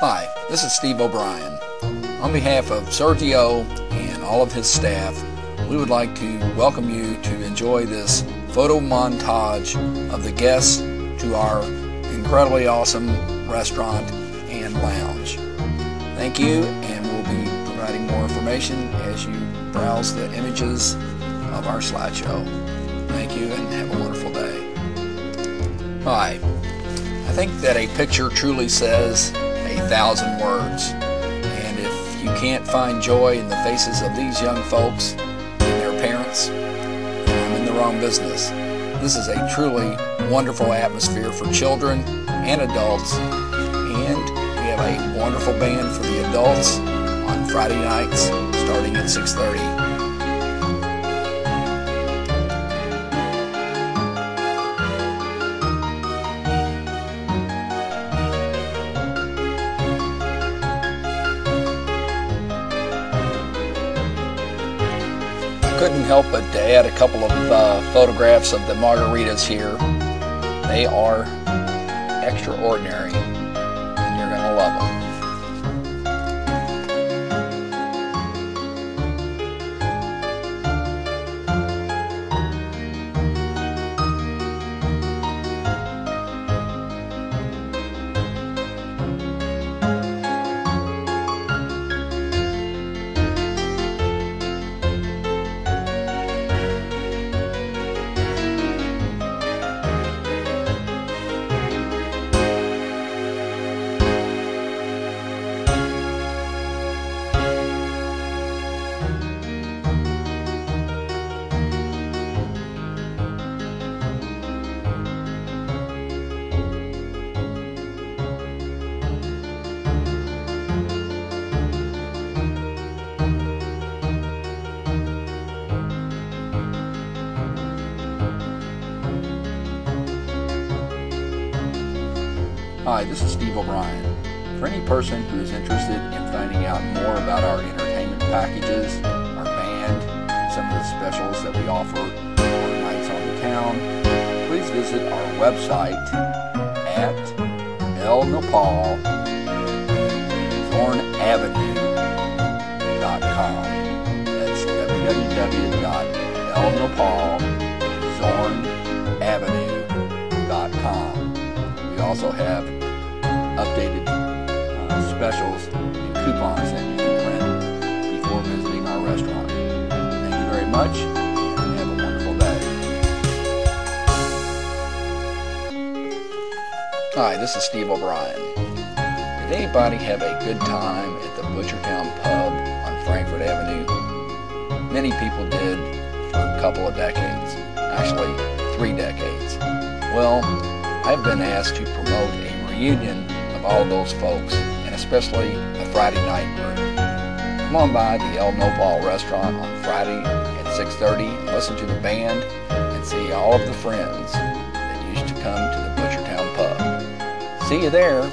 Hi, this is Steve O'Bryan. On behalf of Sergio and all of his staff, we would like to welcome you to enjoy this photo montage of the guests to our incredibly awesome restaurant and lounge. Thank you, and we'll be providing more information as you browse the images of our slideshow. Thank you, and have a wonderful day. Hi. I think that a picture truly says thousand words. And if you can't find joy in the faces of these young folks and their parents, I'm in the wrong business. This is a truly wonderful atmosphere for children and adults. And we have a wonderful band for the adults on Friday nights starting at 6:30. Couldn't help but to add a couple of uh, photographs of the margaritas here. They are extraordinary, and you're going to love them. Hi, this is Steve O'Bryan. For any person who is interested in finding out more about our entertainment packages, our band, some of the specials that we offer on nights on the town, please visit our website at El Nopal Zornavenue.com. That's www.elnopalzornavenue.com. Also have updated uh, specials and coupons that you can print before visiting our restaurant. Thank you very much and have a wonderful day. Hi, this is Steve O'Bryan. Did anybody have a good time at the Butchertown Pub on Frankfort Avenue? Many people did for a couple of decades, actually three decades. Well, I've been asked to promote a reunion of all those folks, and especially a Friday night group. Come on by the El Nopal restaurant on Friday at 6.30 and listen to the band and see all of the friends that used to come to the Butchertown Pub. See you there.